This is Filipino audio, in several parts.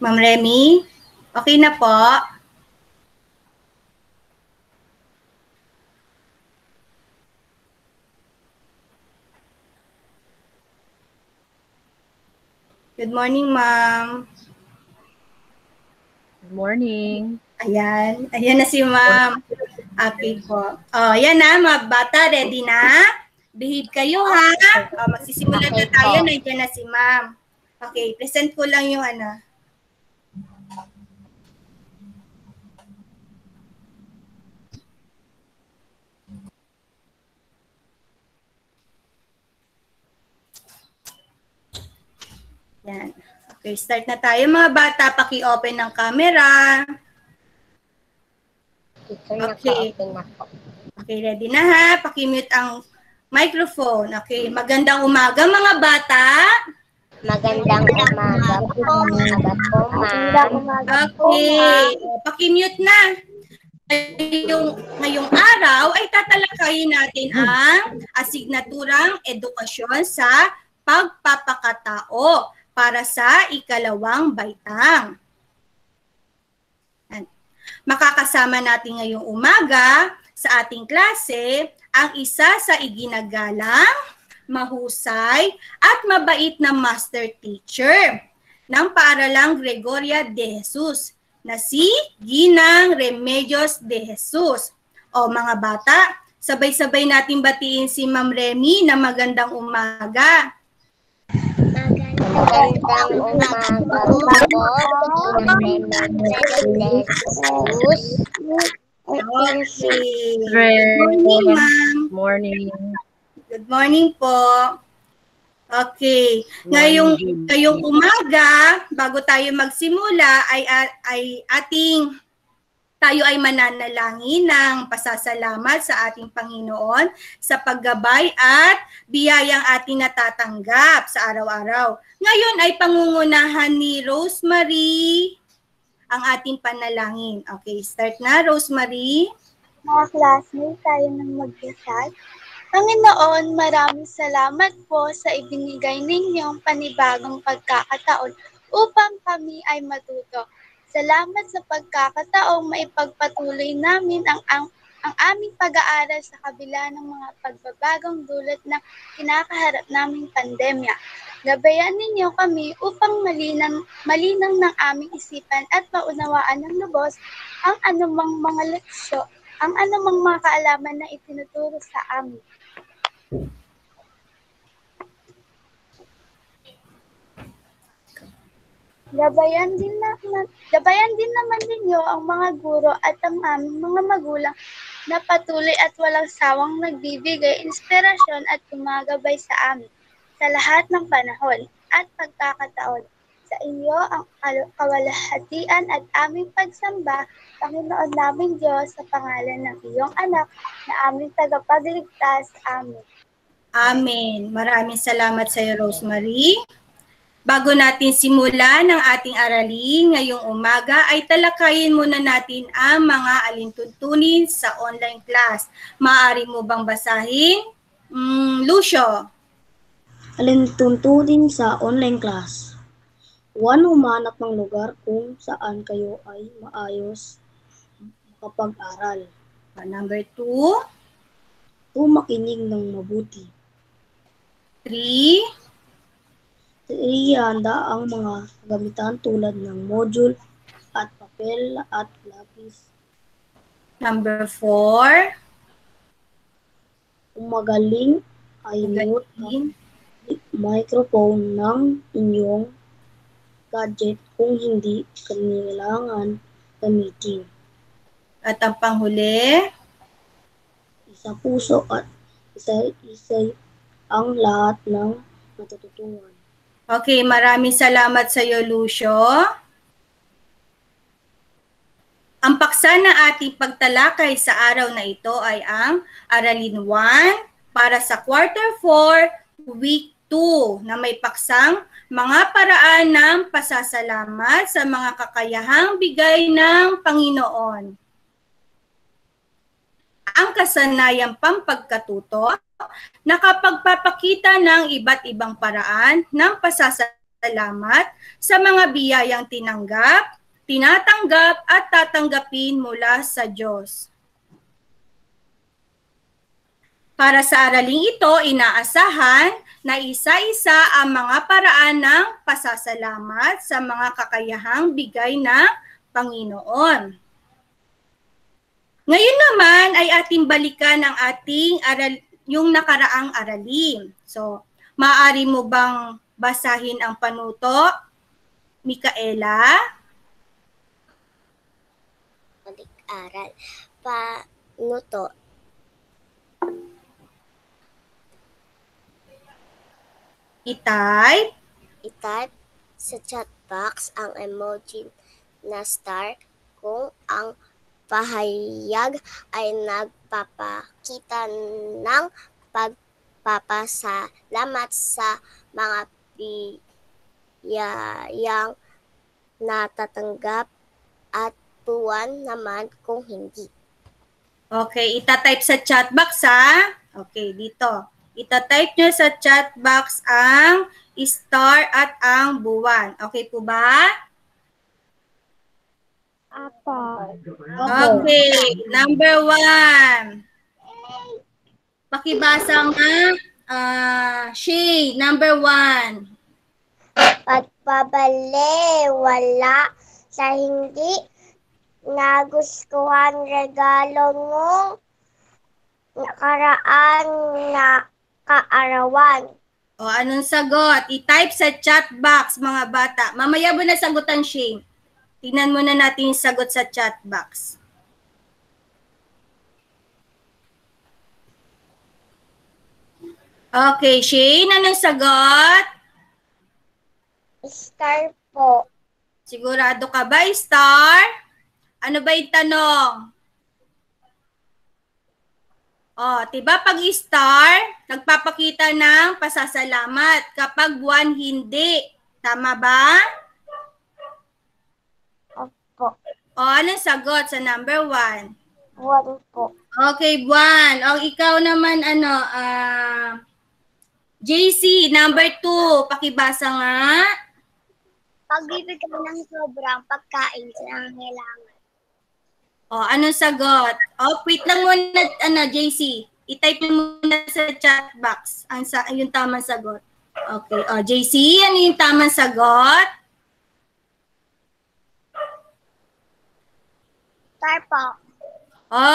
Ma'am Remy, okay na po. Good morning, ma'am. Good morning. Ayan. Ayan na si ma'am. Okay po. Oh, yan na, mga bata. Ready na? Behave kayo, ha? Oh, magsisimula na tayo. Nandiyan na si ma'am. Okay, present ko lang yung ano. Yan. Okay, start na tayo mga bata. Paki-open ng camera. Okay. Okay, ready na ha? Paki-mute ang microphone. Okay, magandang umaga mga bata. Magandang umaga po. Umaga po, ma'am. Okay, paki-mute na. Ngayong, ngayong araw ay tatalakayin natin ang asignaturang edukasyon sa pagpapakatao para sa ikalawang baitang. Makakasama natin ngayong umaga sa ating klase ang isa sa iginagalang, mahusay at mabait na master teacher ng paaralang Gregoria de Jesus na si Ginang Remedios de Jesus. O mga bata, sabay-sabay natin batiin si Ma'am Remy na magandang umaga. Magandang umaga po. Jesus. Morning, ma'am. morning. Good morning po. Okay. Ngayong ngayong umaga, bago tayo magsimula ay ay ating tayo ay mananalangin ng pasasalamat sa ating Panginoon sa paggabay at biyayang ating natatanggap sa araw-araw. Ngayon ay pangungunahan ni Rosemary ang ating panalangin. Okay, start na Rosemary. Mga classmates, tayo nang magdasal. Panginoon, maraming salamat po sa ibinigay ninyong panibagong pagkakataon upang kami ay matuto. Salamat sa pagkakataong maipagpatuloy namin ang, ang, ang aming pag-aaral sa kabila ng mga pagbabagong dulot ng kinakaharap naming pandemya. Gabayan ninyo kami upang malinang, malinang ng aming isipan at maunawaan ng lubos ang anumang mga leksyo, ang anumang mga kaalaman na itinuturo sa amin. Gabayan din na, na gabayan din naman ninyo ang mga guro at ang aming mga magulang na patuloy at walang sawang nagbibigay inspirasyon at gumagabay sa amin sa lahat ng panahon at pagkakataon. Sa iyo ang kawalhatian at aming pagsamba, Panginoon namin Diyos, sa pangalan ng iyong anak na aming tagapagligtas. Amen. Amen. Maraming salamat sa iyo, Rosemary. Bago natin simulan ang ating aralin ngayong umaga, ay talakayin muna natin ang mga alintuntunin sa online class. Maaari mo bang basahin? Mm, Lucio. Alintuntunin sa online class. Huwag humanap ng lugar kung saan kayo ay maayos makapag-aral. Number two. Tumakinig ng mabuti. Three. Ihanda ang mga gamitan tulad ng module at papel at lapis. Number four. Kung magaling ay ang Magaling. microphone ng inyong gadget kung hindi kailangan gamitin. At ang panghuli. Isa puso at isa-isa ang lahat ng natututunan. Okay, maraming salamat sa iyo, Lucio. Ang paksa na ating pagtalakay sa araw na ito ay ang Aralin 1 para sa Quarter 4, Week 2 na may paksang mga paraan ng pasasalamat sa mga kakayahang bigay ng Panginoon. Ang kasanayang pampagkatuto nakapagpapakita ng iba't ibang paraan ng pasasalamat sa mga biyayang tinanggap, tinatanggap at tatanggapin mula sa Diyos. Para sa araling ito, inaasahan na isa-isa ang mga paraan ng pasasalamat sa mga kakayahang bigay ng Panginoon. Ngayon naman ay ating balikan ang ating aral, yung nakaraang aralin. So, maaari mo bang basahin ang panuto? Mikaela? Balik-aral. Panuto. I-type. I-type sa chat box ang emoji na star kung ang pahayag ay nagpapakita ng pagpapasalamat sa mga biyayang natatanggap at buwan naman kung hindi. Okay, itatype sa chat box ha. Okay, dito. Itatype nyo sa chat box ang star at ang buwan. Okay po ba? Apa. Okay, number one. Pakibasa nga. Ah, Shay, number one. Pagpabali, wala sa hindi nagustuhan regalo mo nakaraan na kaarawan. O, anong sagot? I-type sa chat box, mga bata. Mamaya mo na sagutan, Shay. Tingnan muna natin yung sagot sa chat box. Okay, Shane, anong sagot? Star po. Sigurado ka ba, Star? Ano ba yung tanong? Oh, 'di ba pag star, nagpapakita ng pasasalamat. Kapag buwan hindi. Tama ba? Opo. O, anong sagot sa number one? One po. Okay, buwan. O, ikaw naman, ano, ah, JC, number two. Pakibasa nga. Pagbibigay ng sobrang pagkain sa nangangailangan. O, anong sagot? O, wait lang muna, ano, JC. I-type mo muna sa chat box ang sa, yung tamang sagot. Okay. O, JC, ano yung tamang sagot? Star po.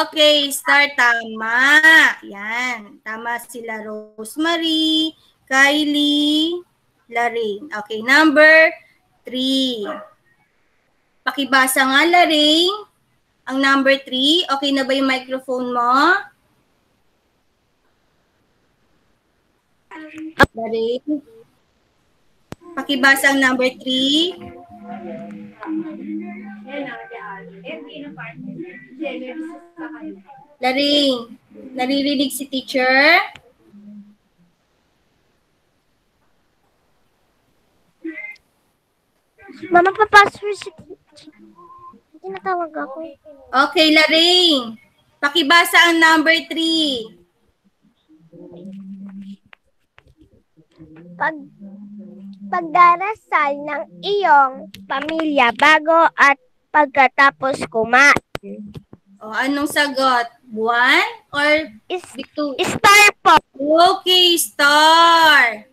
Okay, start tama. Yan. Tama sila Rosemary, Kylie, Lorraine. Okay, number three. Pakibasa nga, Lorraine. Ang number three. Okay na ba yung microphone mo? Lorraine. Pakibasa ang number three. Laring, naririnig si teacher? Mama, papasok si... Tinatawag ako. Okay, Laring. Pakibasa ang number 3. Pag pagdarasal ng iyong pamilya bago at pagkatapos kumain. O, anong sagot? Buwan or Is, bitu? star po. Okay, star.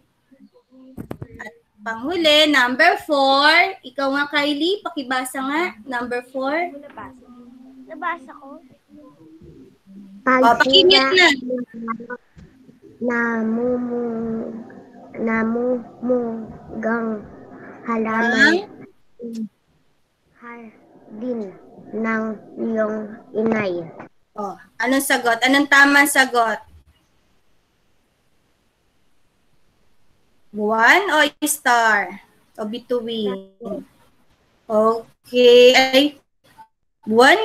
At panghuli, number 4. Ikaw nga, Kylie, pakibasa nga. Number 4. Nabasa ko. O, pakimit na. namumu namumugang Ang din ng iyong inay. O, anong sagot? Anong tamang sagot? Buwan o star? O bituin? Okay. Ay, buwan.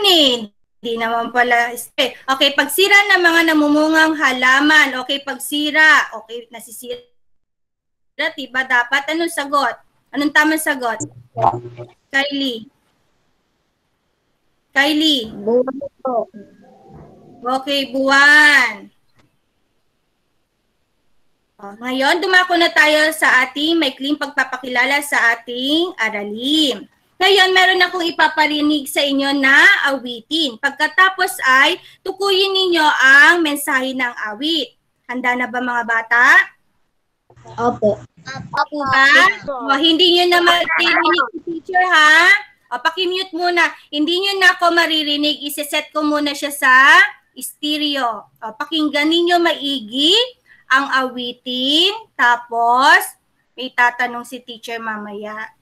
Hindi naman pala. Okay, pagsira ng mga namumungang halaman. Okay, pagsira. Okay, nasisira. Diba dapat? Anong sagot? Anong tamang sagot? Kylie. Kylie. Buwan po. Oh. Oh, Okay, buwan. O, ngayon, dumako na tayo sa ating maikling pagpapakilala sa ating aralin. Ngayon, meron akong ipaparinig sa inyo na awitin. Pagkatapos ay tukuyin ninyo ang mensahe ng awit. Handa na ba mga bata? Opo. Opo ba? O, hindi nyo na maririnig si teacher ha? O, pakimute muna. Hindi nyo na ako maririnig. Iseset ko muna siya sa stereo. O, pakinggan ninyo maigi ang awitin. Tapos, may tatanong si teacher mamaya.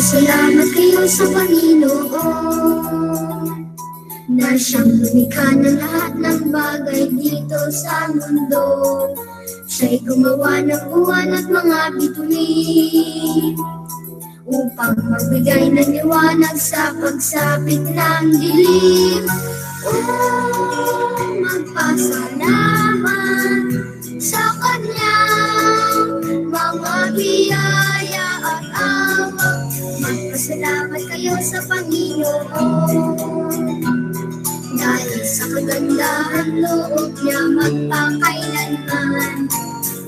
Magpasalamat kayo sa Panginoon na siyang lumikha ng lahat ng bagay dito sa mundo. Siya'y gumawa ng buwan at mga bituin upang magbigay ng liwanag sa pagsapit ng dilim. Oh, magpasalamat sa Kanyang mga biyaya at awa. Magpasalamat kayo sa Panginoon. Dahil sa kagandahan loob niya magpakailanman.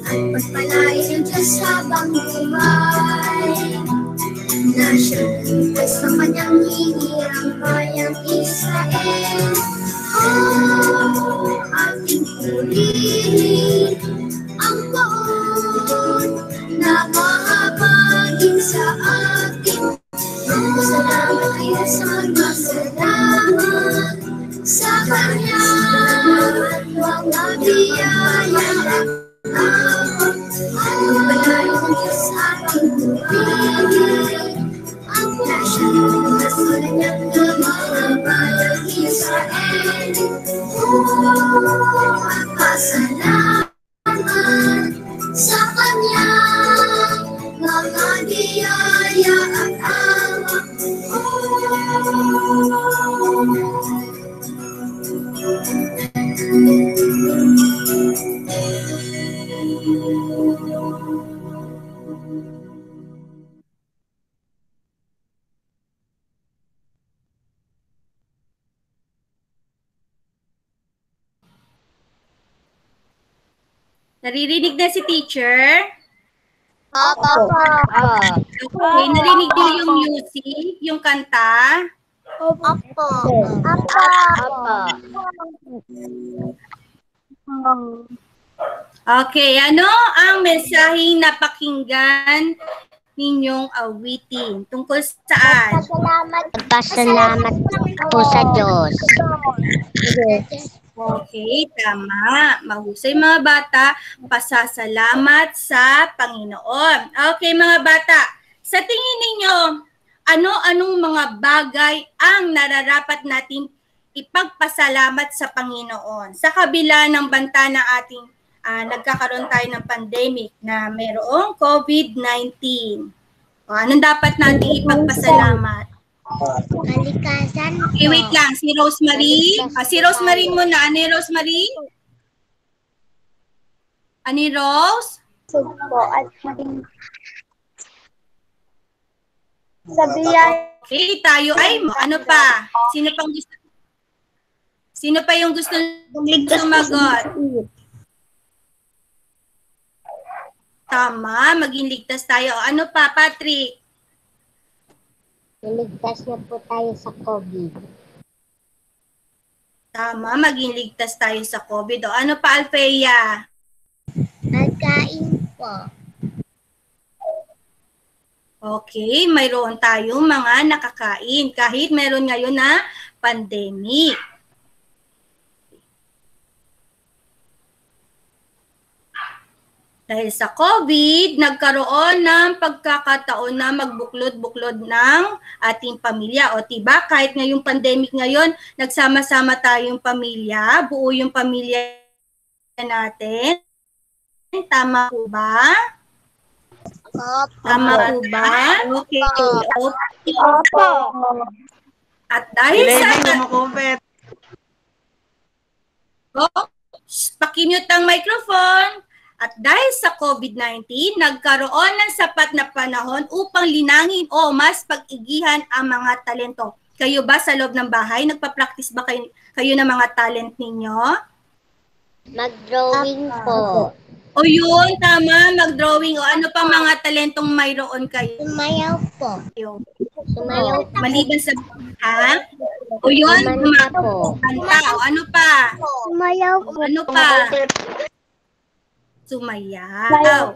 At pagpalain ng Diyos habang buhay. Na siya ligtas sa kanyang hihirang bayang Israel. Oh, ating purihin sa Kanya. Naririnig na si teacher? Opo. Okay, narinig niyo yung music, yung kanta? Opo. Opo. Okay, ano ang mensaheng napakinggan ninyong awitin? Tungkol saan? Salamat. Pasalamat po sa Diyos. Okay, tama. Mahusay mga bata, pasasalamat sa Panginoon. Okay mga bata, sa tingin ninyo, ano-anong mga bagay ang nararapat natin ipagpasalamat sa Panginoon? Sa kabila ng banta ng ating ah, nagkakaroon tayo ng pandemic na mayroong COVID-19. O, anong dapat natin ipagpasalamat? Kalikasan Okay, wait lang. Si Rosemary. Ah, si Rosemary muna. Ano yung Rosemary? Ano yung Rose? po at maging sa biyaya Okay, tayo ay ano pa? Sino pang gusto? Sino pa yung gusto sumagot? Tama, maging ligtas tayo. Ano pa, Patrick? Iligtas niya po tayo sa COVID. Tama, maging ligtas tayo sa COVID. O ano pa, Alfea? Pagkain po. Okay, mayroon tayong mga nakakain kahit meron ngayon na pandemic. Dahil sa COVID, nagkaroon ng pagkakataon na magbuklod-buklod ng ating pamilya. O tiba, kahit ngayong pandemic ngayon, nagsama-sama tayong pamilya, buo yung pamilya natin. Tama po ba? Tama po ba? Okay. Okay. Opo. At dahil sa... Lady, kumakupit. Oh, pakimute ang microphone. At dahil sa COVID-19, nagkaroon ng sapat na panahon upang linangin o mas pag-igihan ang mga talento. Kayo ba sa loob ng bahay, nagpa-practice ba kayo, kayo ng mga talent ninyo? Mag-drawing po. O yun, tama, mag-drawing. O ano pa mga talentong mayroon kayo? Sumayaw po. Sumayaw po. Maliban sa ha? O yun, Kumanta po. kumanta. O ano pa? Sumayaw O ano pa? Sumayaw.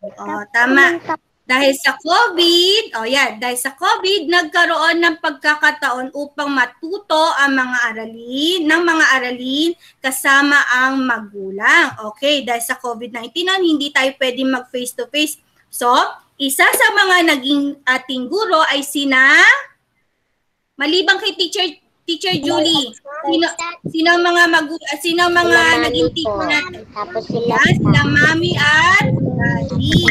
O, tama. Dahil sa COVID, o yan, dahil sa COVID, nagkaroon ng pagkakataon upang matuto ang mga aralin, ng mga aralin kasama ang magulang. Okay, dahil sa COVID-19, nun, hindi tayo pwedeng mag face-to-face. So, isa sa mga naging ating guro ay sina, malibang kay teacher Teacher Julie, sino, sino ang mga magu, ah, sino ang mga naging teacher natin? Tapos sila sila mami at daddy.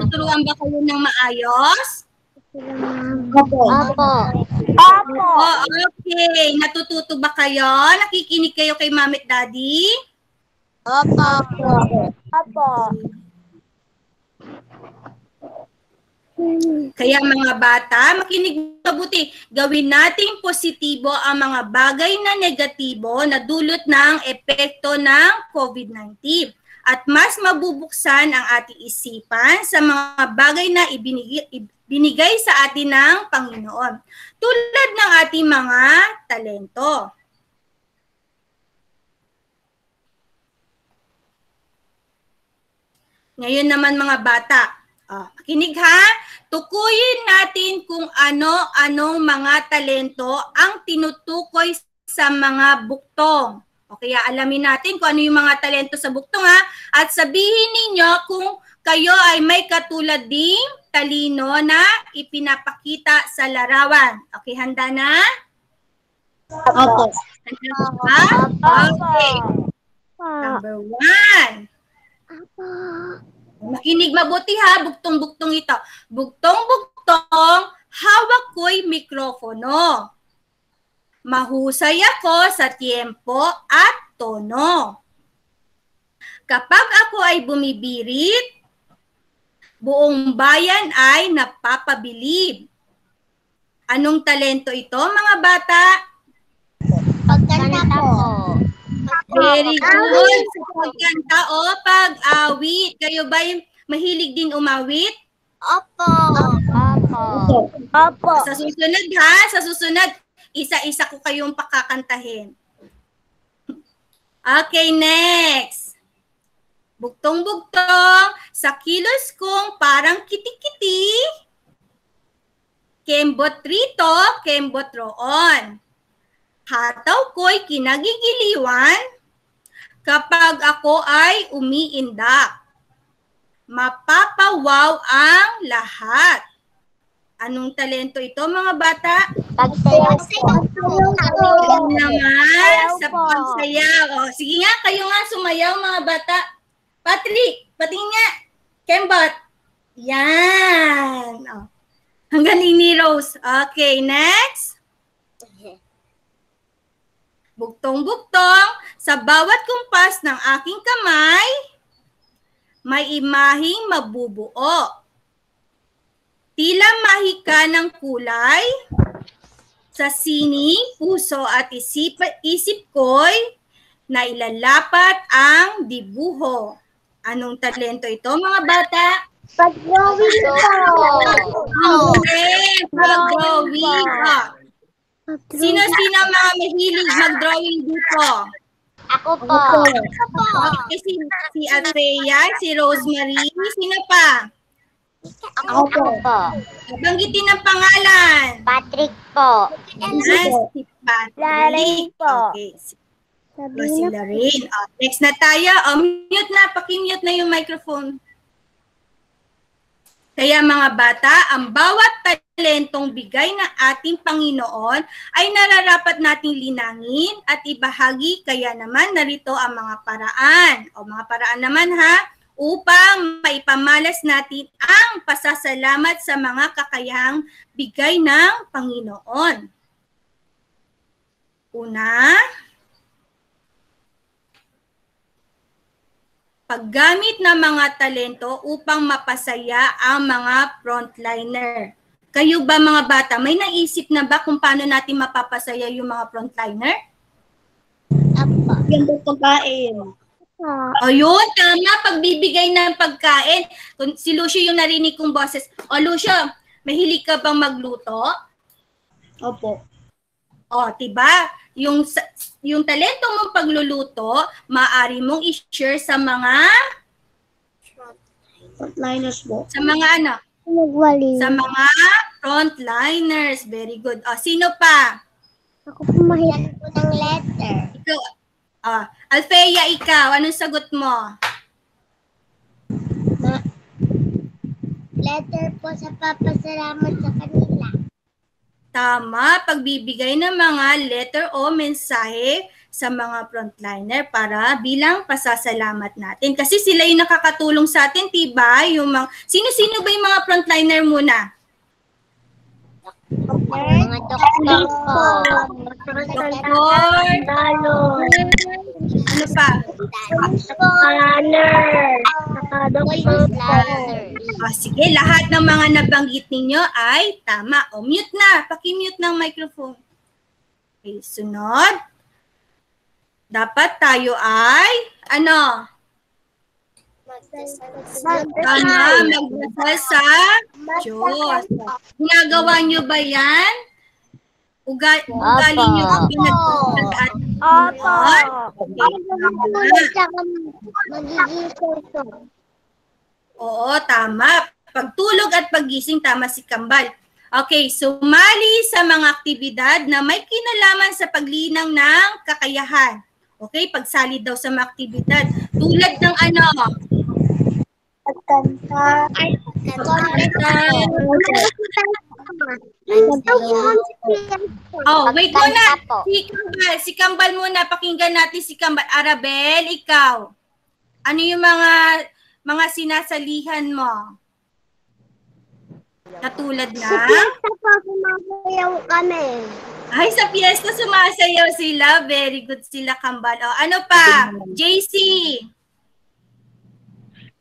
Tuturuan ba kayo ng maayos? Opo. Opo. Oo, okay. Natututo ba kayo? Nakikinig kayo kay mami at daddy? Opo. Opo. Kaya mga bata, makinig mabuti. Gawin nating positibo ang mga bagay na negatibo na dulot ng epekto ng COVID-19. At mas mabubuksan ang ating isipan sa mga bagay na ibinigay, binigay sa atin ng Panginoon. Tulad ng ating mga talento. Ngayon naman mga bata, ah, makinig ha, tukuyin natin kung ano-anong mga talento ang tinutukoy sa mga buktong. O kaya alamin natin kung ano yung mga talento sa buktong ha, at sabihin ninyo kung kayo ay may katulad ding talino na ipinapakita sa larawan. Okay, handa na? Opo. Handa na ba? Okay. Number one. Makinig mabuti ha, buktong-buktong ito. Buktong-buktong, hawak ko'y mikropono. Mahusay ako sa tiempo at tono. Kapag ako ay bumibirit, buong bayan ay napapabilib. Anong talento ito, mga bata? Pagkanta po. Very good. Sa pagkanta o pag-awit. Kayo ba yung mahilig din umawit? Opo. Opo. Opo. Sa susunod ha, sa susunod, isa-isa ko kayong pakakantahin. Okay, next. Buktong-buktong, sa kilos kong parang kitikiti, kembot rito, kembot roon. Hataw ko'y kinagigiliwan kapag ako ay umiindak. Mapapawaw ang lahat. Anong talento ito mga bata? Pagsayaw po. Naman sa pagsayaw. O, sige nga, kayo nga sumayaw mga bata. Patrick, patingin nga. Kembot. Yan. O. Hanggang ni Rose. Okay, next. Buktong-buktong, sa bawat kumpas ng aking kamay, may imahing mabubuo. Tila mahika ng kulay, sa sining, puso at isip, isip ko'y na ilalapat ang dibuho. Anong talento ito mga bata? Pag-drawing po. Ah, Sino-sino ang mga mahilig mag-drawing dito? Ako po. Okay, si, si Atreya, si Rosemary, sino pa? Ako po. Banggitin ang pangalan. Patrick po. Yes, si Patrick. Lorraine po. Okay, si O, si Lorraine. O, next na tayo. O, mute na. Pakimute na yung microphone. Kaya mga bata, ang bawat talentong bigay ng ating Panginoon ay nararapat nating linangin at ibahagi. Kaya naman narito ang mga paraan. O mga paraan naman ha, upang maipamalas natin ang pasasalamat sa mga kakayahang bigay ng Panginoon. Una, paggamit ng mga talento upang mapasaya ang mga frontliner. Kayo ba mga bata, may naisip na ba kung paano natin mapapasaya yung mga frontliner? Apo. Ganda pagkain. O yun, tama, pagbibigay ng pagkain. Kung si Lucio yung narinig kong boses, o Lucio, mahilig ka bang magluto? Opo. O, tiba? Yung, yung talento mong pagluluto, maaari mong i-share sa mga, Frontliners po. sa mga ano, Nagwali. sa mga frontliners. Very good. O, sino pa? Ako po mahilig po ng letter. Ikaw, ah, Althea, ikaw, anong sagot mo? Letter po sa papasalamat sa kanila. Tama, pagbibigay ng mga letter o mensahe sa mga frontliner para bilang pasasalamat natin. Kasi sila yung nakakatulong sa atin, tiba? Yung mga, sino-sino ba yung mga frontliner muna? Mga doktor. Doktor, Lalo. Ano pa? Po. Ah, sige, lahat ng mga nabanggit ninyo ay tama. O, mute na. Paki-mute ng microphone. Okay, sunod. Dapat tayo ay, ano? Tama, magdasal sa Diyos. Ginagawa nyo ba yan? Uga, ugali pinagdasal sa ating Opo. Magiging. Oo, tama. Pagtulog at paggising, tama si Kambal. Okay, sumali sa mga aktibidad na may kinalaman sa paglinang ng kakayahan. Okay, pagsali daw sa mga aktibidad. Tulad ng ano? Pagkanta. Oh, wait muna. Si Kambal, si Kambal muna. Pakinggan natin si Kambal. Arabel, ikaw. Ano yung mga mga sinasalihan mo? Katulad na? Sa po, sumasayaw kami. Ay, sa piyesta sumasayaw sila. Very good sila, Kambal. O, ano pa? JC.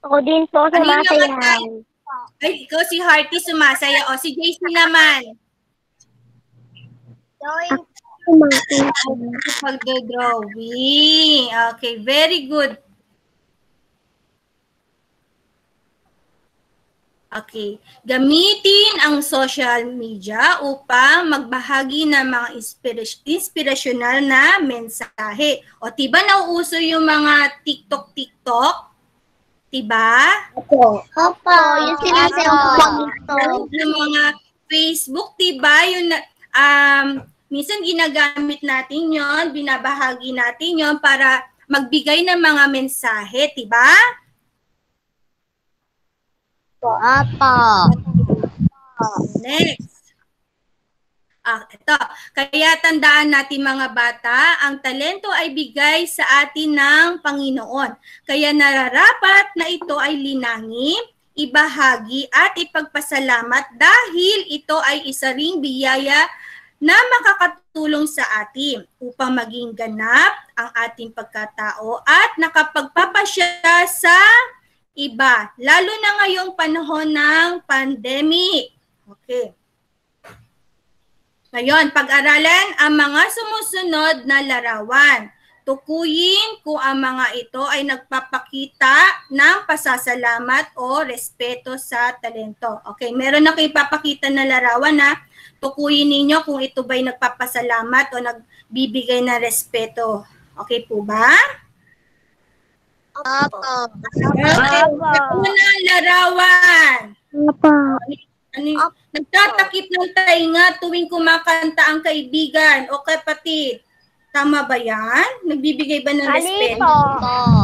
Ako din po Ano yung mga sumasayaw. type? Ay, ikaw si Hearty sumasaya. O, si JC naman. Sumasayaw. Pagdodrawing. Okay, very good. Okay. Gamitin ang social media upang magbahagi ng mga inspira- inspirational na mensahe. O, tiba nauuso yung mga TikTok-TikTok? Tiba? Opo. Opo, yung sinasayaw ko. Yung mga Facebook, tiba? Yung, um, minsan ginagamit natin yon binabahagi natin yon para magbigay ng mga mensahe, tiba? Opo. Next. Ah, ito. Kaya tandaan natin mga bata, ang talento ay bigay sa atin ng Panginoon. Kaya nararapat na ito ay linangin, ibahagi at ipagpasalamat dahil ito ay isa ring biyaya na makakatulong sa atin upang maging ganap ang ating pagkatao at nakapagpapasya sa iba, lalo na ngayong panahon ng pandemic. Okay. Ngayon, pag-aralan ang mga sumusunod na larawan. Tukuyin kung ang mga ito ay nagpapakita ng pasasalamat o respeto sa talento. Okay, meron ako ipapakita na larawan na tukuyin ninyo kung ito ba'y nagpapasalamat o nagbibigay ng respeto. Okay po ba? Opo. Okay, una ang larawan. Opo. Ano, yung- nagtatakip ng tainga tuwing kumakanta ang kaibigan o kapatid. Tama ba yan? Nagbibigay ba ng Mali respeto? po.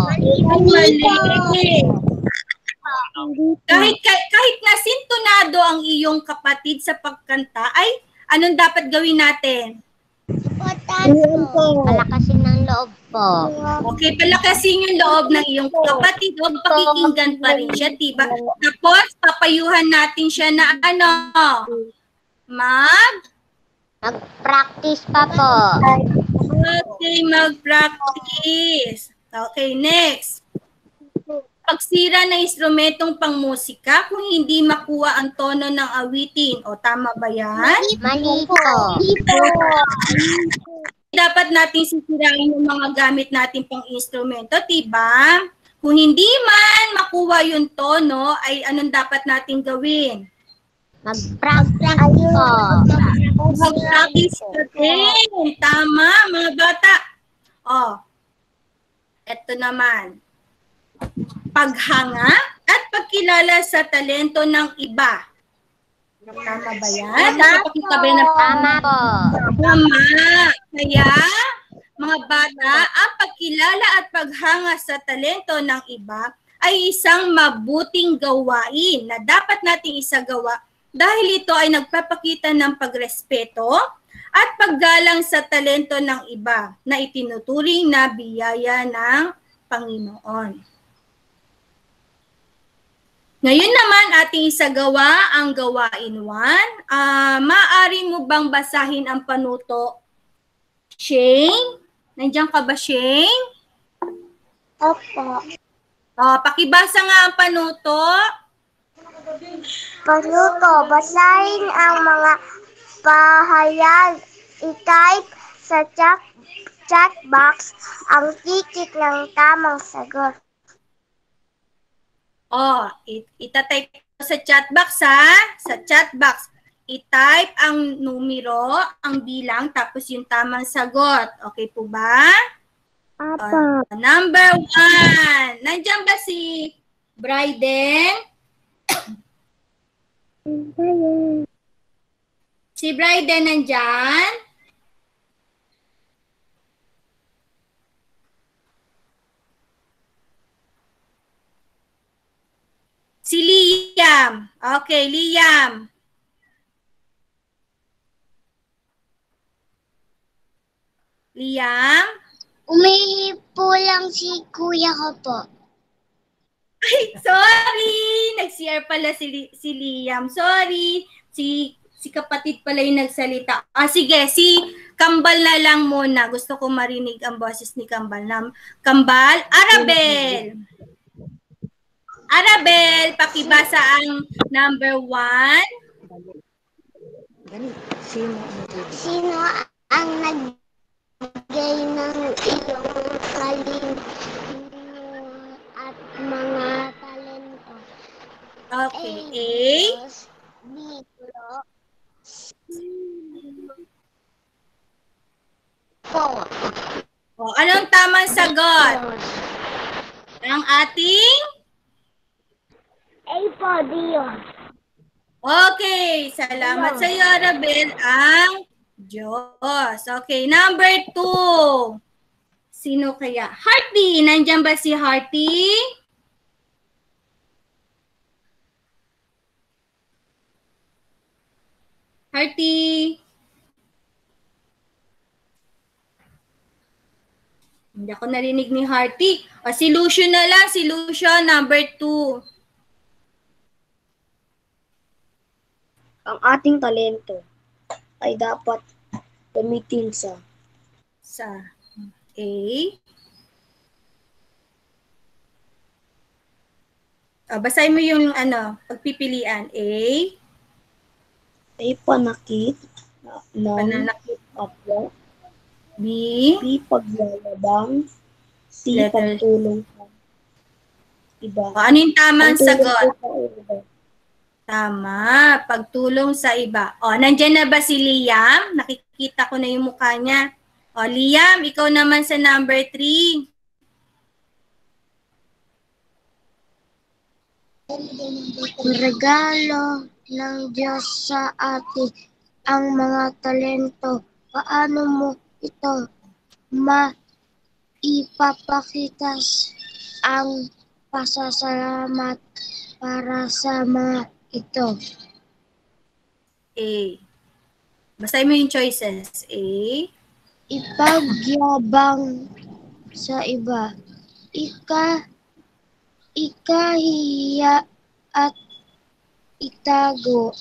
Ay, mali. Kahit, kahit, kahit nasintonado ang iyong kapatid sa pagkanta, ay anong dapat gawin natin? Palakasin ng loob po. Okay, palakasin yung loob ng iyong kapatid o pakikinggan pa rin siya, diba? Tapos, papayuhan natin siya na ano? Mag? Mag-practice pa po. Okay, mag-practice. Okay, next. Pagsira ng instrumentong pangmusika kung hindi makuha ang tono ng awitin. O, tama ba yan? Mali po. dapat nating sisirain yung mga gamit natin pang instrumento, diba? Kung hindi man makuha yung tono, ay anong dapat nating gawin? Mag-practice po. Mag-practice natin. Tama, mga bata. Oh, eto naman. Paghanga at pagkilala sa talento ng iba. Tama ba yan? Nakapakita ba yan ng Tama po. Tama. Kaya, mga bata, ang pagkilala at paghanga sa talento ng iba ay isang mabuting gawain na dapat nating isagawa dahil ito ay nagpapakita ng pagrespeto at paggalang sa talento ng iba na itinuturing na biyaya ng Panginoon. Ngayon naman ating isagawa ang gawain 1. Ah, maaari mo bang basahin ang panuto? Shane? Nandiyan ka ba, Shane? Opo. Ah, pakibasa nga ang panuto. Pagluto, basahin ang mga pahayag. I-type sa chat, chat box ang titik ng tamang sagot. Oh, it itatype ko sa chat box ha. Sa chat box. I-type ang numero, ang bilang, tapos yung tamang sagot. Okay po ba? Apa. Number one. Nandiyan ba si Bryden? Si Bryden nandyan? Si Liam. Okay, Liam. Liam? Umihi po lang si kuya ko po. Ay, sorry! Nag-CR pala si, si Liam. Sorry. Si si kapatid pala yung nagsalita. Ah, sige, si Kambal na lang muna. Gusto ko marinig ang boses ni Kambal. Na, Kambal, Arabel! Arabel, pakibasa ang number one. Sino ang nagbigay ng iyong kaling at mga talento? Okay, A. B. Po. O, anong tamang sagot? Ang ating? A po, Diyos. Okay, salamat sa iyo, Arabel. Ang Diyos. Okay, number two. Sino kaya? Hearty. Nandiyan ba si Hearty? Hearty. Hindi ako narinig ni Hearty. O, si Lucio na lang. Si Lucio, number two. Ang ating talento ay dapat gamitin sa sa A. Ah, basahin mo yung ano, pagpipilian. A, ay panakit na- ng pananakit. kapwa, B, B. Paglalabang, C. Letter- Pagtulong iba. o, ano yung tamang sagot? sa. Tama, pagtulong sa iba. O, nandyan na ba si Liam? Nakikita ko na yung mukha niya. O, Liam, ikaw naman sa number 3. Regalo ng Diyos sa atin ang mga talento. Paano mo ito maipapakita ang pasasalamat para sa mga ito? A. Basahin mo yung choices. A, Ipagyabang sa iba. Ika, ikahiya at itago.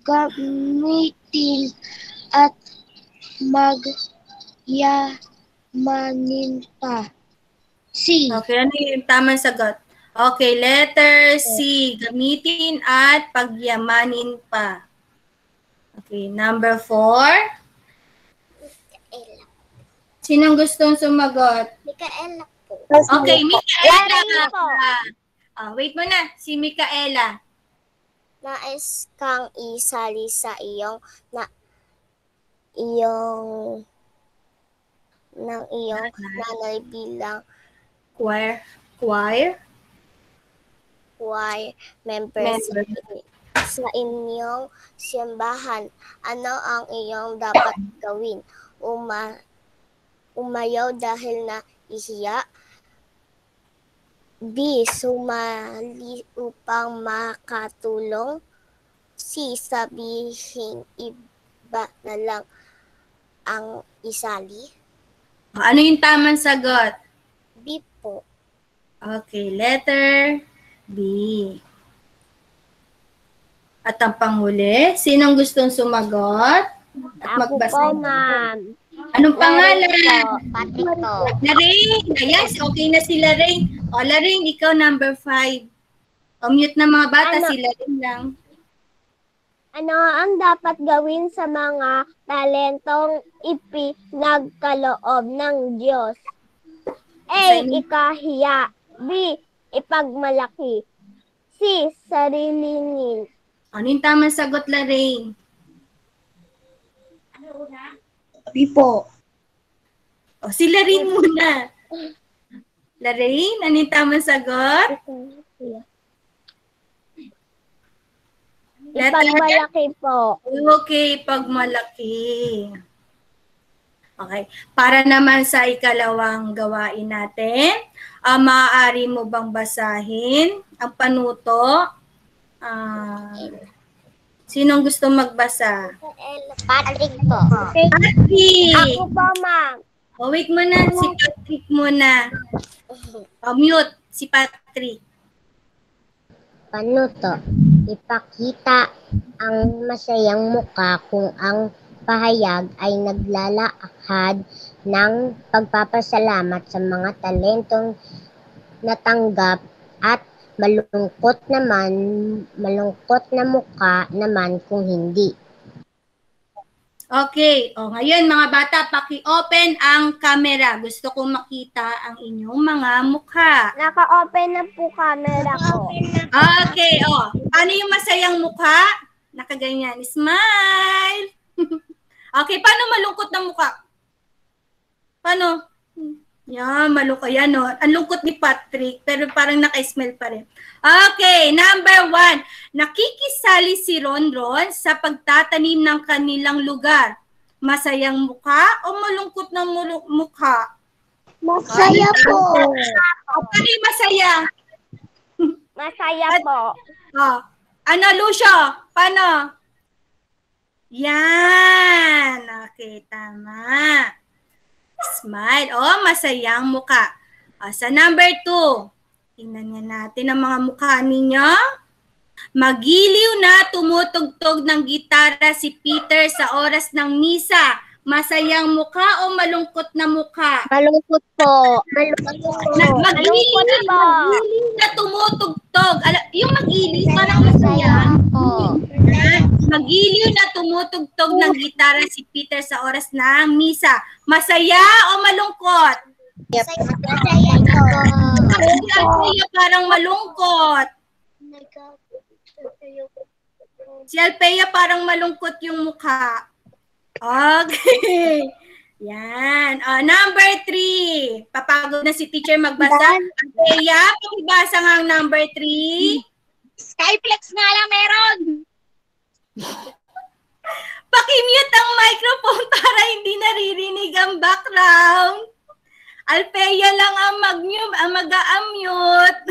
Gamitin at magya Maninta. C. Okay, ano yung tamang sagot? Okay, letter C. Gamitin at pagyamanin pa. Okay, number four. Sinong gustong sumagot? Mikaela po. Okay, Mikaela. Larry po. Ah, wait muna, si Mikaela. Nais kang isali sa iyong na iyong ng iyong nanay bilang Choir. Choir? Choir members Member. sa inyong simbahan. Ano ang iyong dapat gawin? Uma, umayaw dahil na ihiya? B. Sumali upang makatulong? C. Sabihin iba na lang ang isali? Ano yung tamang sagot? B po. Okay, letter B. At ang panghuli, sinong gustong sumagot? At magbasa. ma'am. Anong pangalan? Patrick po. Laring! Yes, okay na si Laring. O, Laring, ikaw number five. O, mute na mga bata, Ano? si Laring lang. Ano ang dapat gawin sa mga talentong ipinagkaloob ng Diyos? A. Ikahiya. B. Ipagmalaki. C. Sarilingin. Ano yung tamang sagot, Laring? Pipo. O, si Laring muna. Laring, ano yung tamang sagot? Ipagmalaki po. Okay, pag malaki. Okay. Para naman sa ikalawang gawain natin, ah, maaari mo bang basahin ang panuto? Ah, sinong gusto magbasa? Patrick po. Patrick! Ako po, ma'am. Oh, wait muna. Si Patrick muna. Oh, mute. Si Patrick. Panuto, ipakita ang masayang muka kung ang pahayag ay naglalakad ng pagpapasalamat sa mga talentong natanggap at malungkot naman malungkot na muka naman kung hindi. Okay. O, ngayon mga bata, paki-open ang camera. Gusto kong makita ang inyong mga mukha. Naka-open na po camera ko. Okay, oh. Paano yung masayang mukha? Nakaganyan. Smile! okay, paano malungkot na mukha? Paano? Yan, malungkot. Yan, oh. Ang lungkot ni Patrick, pero parang naka-smile pa rin. Okay, number one. Nakikisali si Ronron sa pagtatanim ng kanilang lugar. Masayang mukha o malungkot na mulu- mukha? Masaya po. Yung masaya? Masaya po. Oh. Ano, Lucio? Paano? Yan. Okay, tama. Smile. Oh, masayang muka. Oh, sa number two, tingnan nga natin ang mga mukha ninyo. Magiliw na tumutugtog ng gitara si Peter sa oras ng misa. Masayang mukha o malungkot na mukha? Malungkot po. Malungkot Na, magiliw na, po. na tumutugtog. Ala, yung magiliw, parang masaya. po. Magiliw na tumutugtog ng gitara si Peter sa oras ng misa. Masaya o malungkot? Masaya po. Kasi parang malungkot. Si Alpea parang malungkot yung mukha. Okay. Yan. Oh, number three. Papagod na si teacher magbasa. Alpea, pakibasa nga ang number three. Skyplex nga lang meron. Pakimute ang microphone para hindi naririnig ang background. Alpea lang ang mag-mute, ang mag-unmute.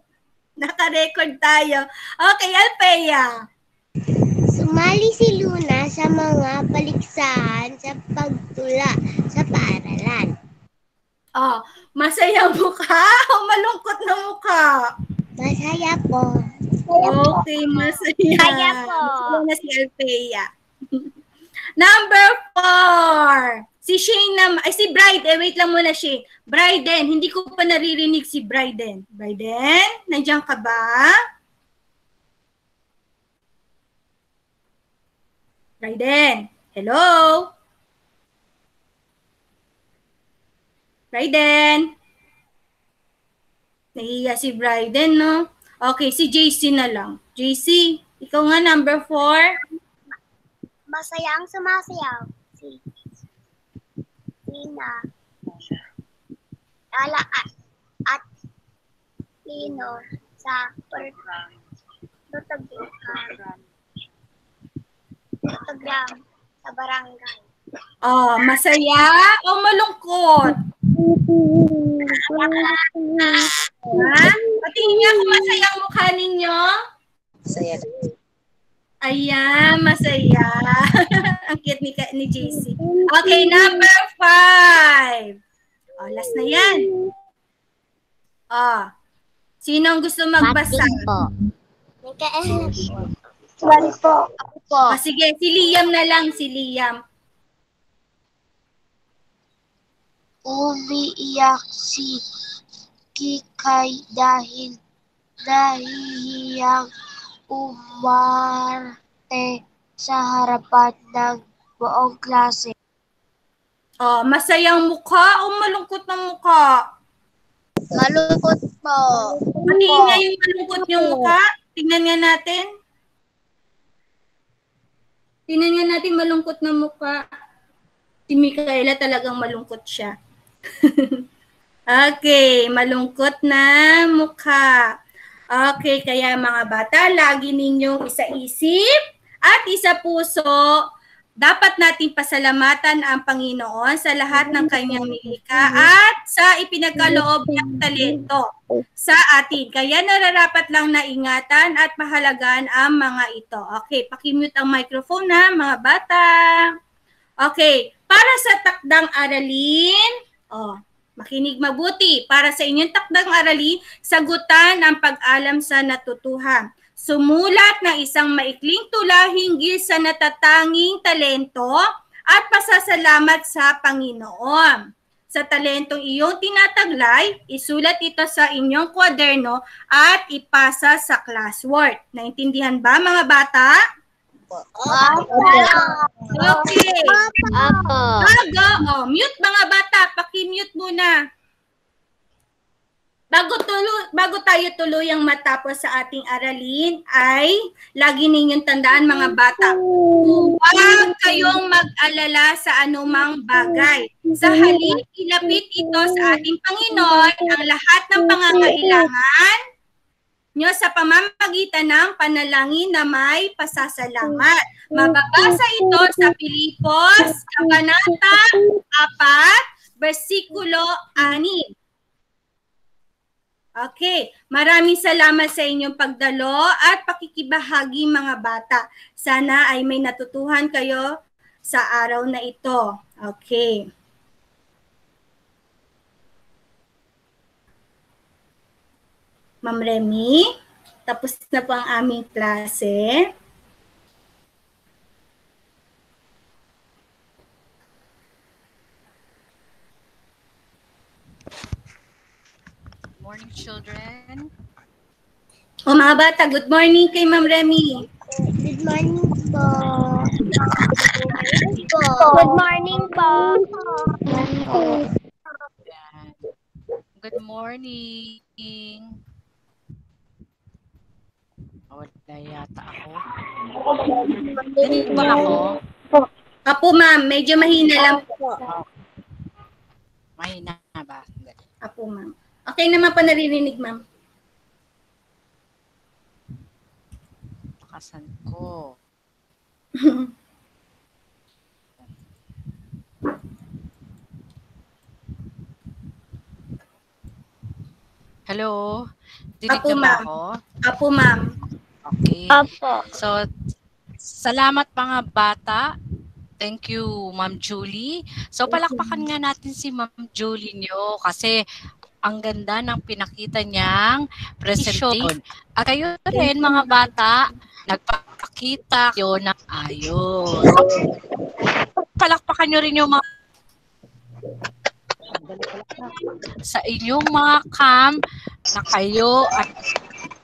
Naka-record tayo. Okay, Alpea. Sumali si Luna sa mga paligsahan sa pagtula sa paaralan. Oh, masaya mukha o malungkot na mukha? Masaya po. Okay, masaya. Masaya po. Masaya na si Alpea. Number four. Si Shane na, ay si Bride, eh wait lang muna Shane. Bryden, hindi ko pa naririnig si Bryden. Bryden, nandiyan ka ba? Bryden, hello? Bryden? Nahiya si Bryden, no? Okay, si JC na lang. JC, ikaw nga number four. Masayang sumasayaw si Tina, Lala at, at Lino sa program program sa barangay. Oh, masaya o malungkot? Ha? Patingin niya kung masaya ang mukha ninyo. Saya Ayan, masaya. ang cute ni, ni JC. Okay, number five. Oh, last na yan. Oh, sino ang gusto magbasa? Pating po. Sorry po. Ako po. Oh, sige, si Liam na lang, si Liam. Umiiyak si Kikay dahil nahihiyang umarte sa harapan ng buong klase. Oh, masayang mukha o malungkot na mukha? Malungkot po. Patingin nga yung malungkot yung mukha. Tingnan nga natin. Tingnan nga natin malungkot na mukha. Si Micaela talagang malungkot siya. okay, malungkot na mukha. Okay, kaya mga bata, lagi ninyong isa-isip at isa puso. Dapat nating pasalamatan ang Panginoon sa lahat ng kanyang nilikha at sa ipinagkaloob niyang talento sa atin. Kaya nararapat lang na ingatan at mahalagaan ang mga ito. Okay, pakimute ang microphone na mga bata. Okay, para sa takdang aralin, oh, makinig mabuti. Para sa inyong takdang aralin, sagutan ang pag-alam sa natutuhan. Sumulat ng isang maikling tula hinggil sa natatanging talento at pasasalamat sa Panginoon. Sa talentong iyong tinataglay, isulat ito sa inyong kwaderno at ipasa sa classwork. Naintindihan ba mga bata? Okay. Apo. Bago, oh, mute mga bata, paki-mute muna. Bago tulo, bago tayo tuluyang matapos sa ating aralin ay lagi ninyong tandaan mga bata, huwag kayong mag-alala sa anumang bagay. Sa halip, ilapit ito sa ating Panginoon ang lahat ng pangangailangan nyo sa pamamagitan ng panalangin na may pasasalamat. Mababasa ito sa Pilipos, Kabanata 4, versikulo 6. Okay, maraming salamat sa inyong pagdalo at pakikibahagi mga bata. Sana ay may natutuhan kayo sa araw na ito. Okay. Ma'am Remy, tapos na po ang aming klase. Morning, children. O mga bata, good morning kay Ma'am Remy. Good morning po. Good morning po. Good morning. Oh, Wala yata ako. Dinig ba ako? Apo ma'am, medyo mahina lang po. Mahina ba? Apo ma'am. Okay naman po naririnig ma'am. Pakasan ko. Hello? Dinig ba ma'am. ako? Apo ma'am. Okay. Opo. So, salamat mga bata. Thank you, Ma'am Julie. So, palakpakan nga natin si Ma'am Julie nyo kasi ang ganda ng pinakita niyang presentation. At kayo rin, mga bata, nagpakita kayo ng ayos. Palakpakan nyo rin yung mga sa inyong mga camp na kayo at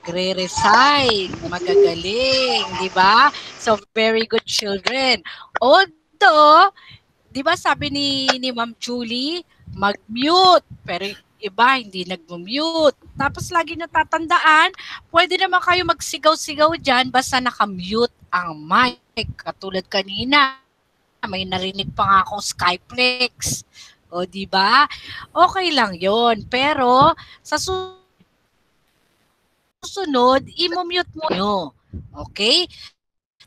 nagre-resign. Magagaling, di ba? So, very good children. Although, di ba sabi ni, ni Ma'am Julie, mag-mute. Pero iba, hindi nag-mute. Tapos lagi natatandaan, pwede naman kayo magsigaw-sigaw dyan basta nakamute ang mic. Katulad kanina, may narinig pa nga akong Skyplex. O, di ba? Okay lang yon Pero, sa su- susunod, i-mute mo nyo. Okay?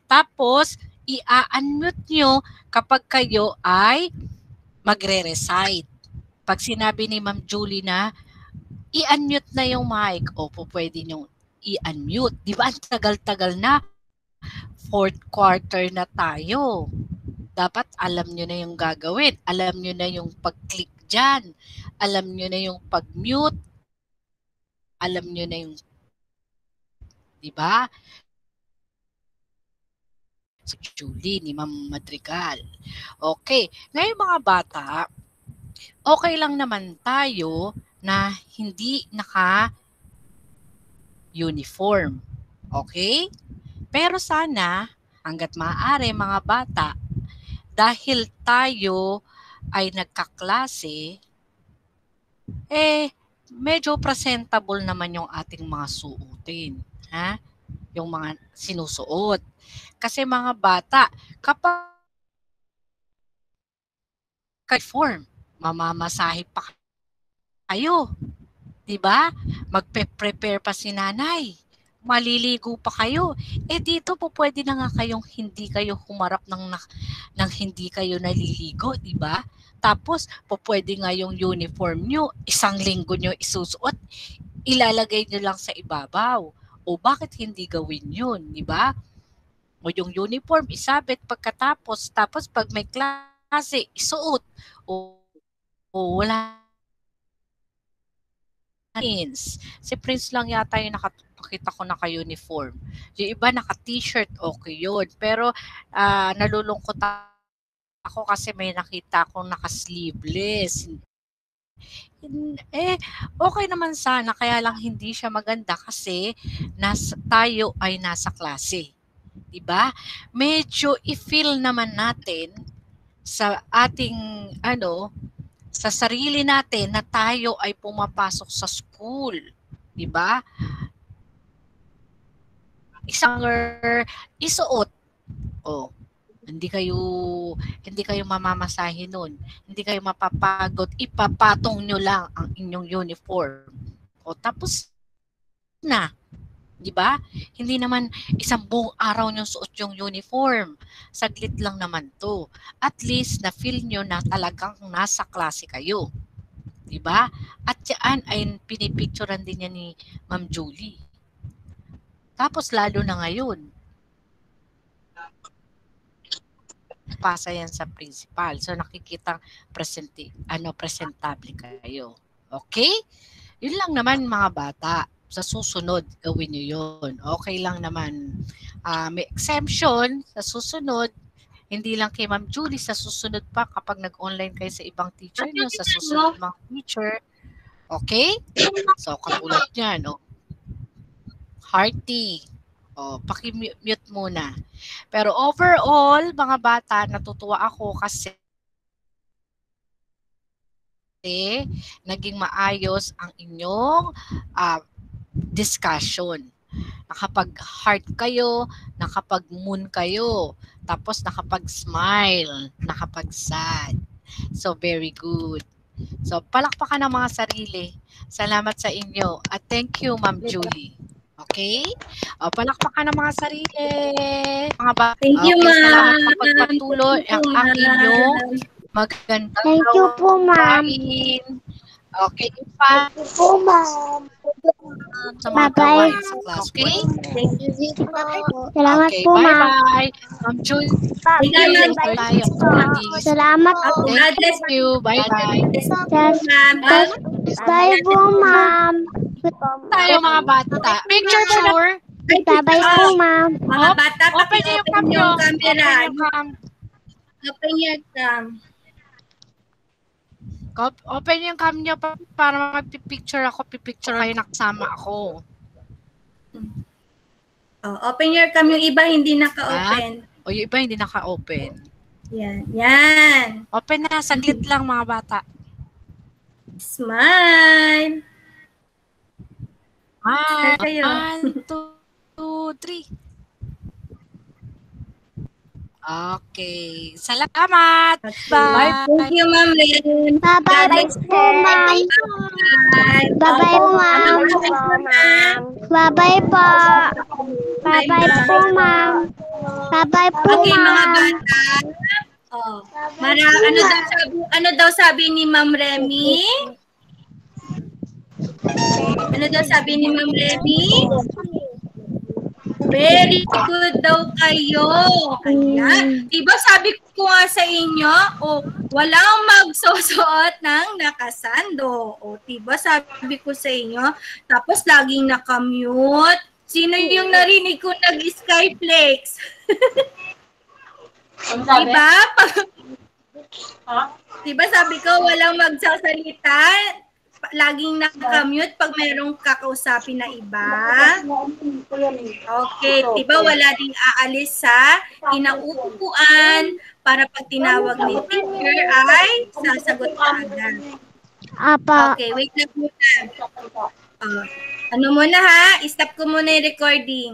Tapos, i-unmute nyo kapag kayo ay magre-recite. Pag sinabi ni Ma'am Julie na, i-unmute na yung mic, opo, pwede nyo i-unmute. Di ba? Ang tagal-tagal na. Fourth quarter na tayo. Dapat alam nyo na yung gagawin. Alam nyo na yung pag-click dyan. Alam nyo na yung pag-mute. Alam nyo na yung Di ba? Si Julie ni Ma'am Madrigal. Okay. Ngayon mga bata, okay lang naman tayo na hindi naka uniform. Okay? Pero sana, hanggat maaari mga bata, dahil tayo ay nagkaklase, eh, medyo presentable naman yung ating mga suotin. Ha? Yung mga sinusuot. Kasi mga bata, kapag form, mamamasahe pa kayo. 'Di ba? Magpe-prepare pa si nanay. Maliligo pa kayo. Eh dito po pwede na nga kayong hindi kayo humarap ng ng hindi kayo naliligo, 'di ba? Tapos po pwede nga yung uniform nyo, isang linggo nyo isusuot, ilalagay nyo lang sa ibabaw. O bakit hindi gawin yun, di ba? O yung uniform, isabit pagkatapos, tapos pag may klase, isuot. O, wala Prince. Si Prince lang yata yung nakakita ko naka-uniform. Yung iba naka-t-shirt, okay yun. Pero uh, nalulungkot ako kasi may nakita akong naka-sleeveless. Eh, okay naman sana, kaya lang hindi siya maganda kasi nas, tayo ay nasa klase. 'Di ba? Medyo i-feel naman natin sa ating ano, sa sarili natin na tayo ay pumapasok sa school, 'di ba? Isang isuot. Oh, hindi kayo hindi kayo mamamasahe noon. Hindi kayo mapapagod. Ipapatong nyo lang ang inyong uniform. O tapos na. 'Di ba? Hindi naman isang buong araw nyo suot yung uniform. Saglit lang naman 'to. At least na feel nyo na talagang nasa klase kayo. 'Di ba? At yan ay pinipicturean din niya ni Ma'am Julie. Tapos lalo na ngayon, pasa yan sa principal. So nakikita presenti, ano presentable kayo. Okay? Yun lang naman mga bata. Sa susunod, gawin nyo yun. Okay lang naman. Uh, may exemption sa susunod. Hindi lang kay Ma'am Julie, sa susunod pa kapag nag-online kayo sa ibang teacher nyo, sa susunod mga teacher. Okay? So, katulad yan. No? Hearty. O, paki-mute muna. Pero overall, mga bata, natutuwa ako kasi naging maayos ang inyong uh, discussion. Nakapag-heart kayo, nakapag-moon kayo, tapos nakapag-smile, nakapag-sad. So, very good. So, palakpakan ng mga sarili. Salamat sa inyo. At thank you, Ma'am Julie. Okay? O, palakpakan ng mga sarili. Mga ba- Thank you, okay, ma'am. Salamat sa pagpatuloy ang, ang inyong magandang Thank you po, ma'am. Okay, pa Thank you po, ma'am. Sa mga Bye-bye. gawain sa class. Okay? Thank you. Salamat okay, po, ma'am. bye-bye. Ma'am Bye-bye. bye tayo. Salamat po. Thank you. Bye-bye. Bye po, ma'am. Tayo mga bata. Picture sure. Bye-bye po, ma'am. Mga bata, Open niyo yung cam paki-open nyo. yung camera. Open yung cam. Open yung cam nyo pa- para magpipicture ako, pipicture kayo nakasama ako. Oh, open your cam. Yung iba hindi naka-open. O yung iba hindi naka-open. Yan. Yan. Open na, saglit lang mga bata. Smile. Ah, kayo. one, two, two, three. Okay. Salamat. Bye. Thank you, Ma'am Ren. Bye-bye ma'am. Bye. Bye-bye po, ma'am. Bye-bye po. Bye-bye po, ma'am. Bye-bye po, Okay, mga ma'am. bata. Oh, mara, ano daw sabi, ano daw sabi ni Ma'am Remy? Ano daw sabi ni Ma'am Remy? Very good daw kayo. Ayan. Diba sabi ko nga sa inyo, oh, walang magsusuot ng nakasando. O, diba sabi ko sa inyo, tapos laging nakamute. Sino yung narinig ko nag-skyflex? Diba? Pag- diba sabi ko, walang magsasalita, laging nakamute pag merong kakausapin na iba. Okay, diba wala ding aalis sa kinaupuan para pag tinawag ni teacher ay sasagot ka agad. Apa. Okay, wait lang muna. Ah, ano muna ha? Stop ko muna yung recording.